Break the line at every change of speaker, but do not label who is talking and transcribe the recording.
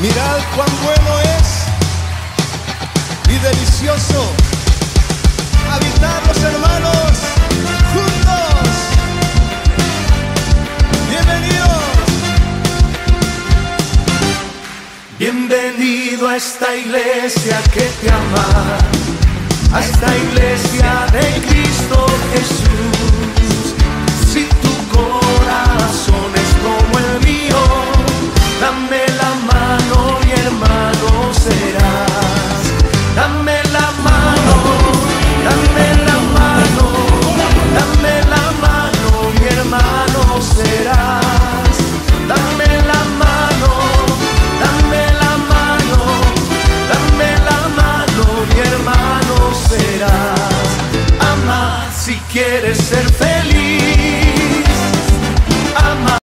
Mirad cuán bueno es y delicioso habitar los hermanos juntos. Bienvenidos.
Bienvenido a esta iglesia que te ama, a esta iglesia quieres ser feliz.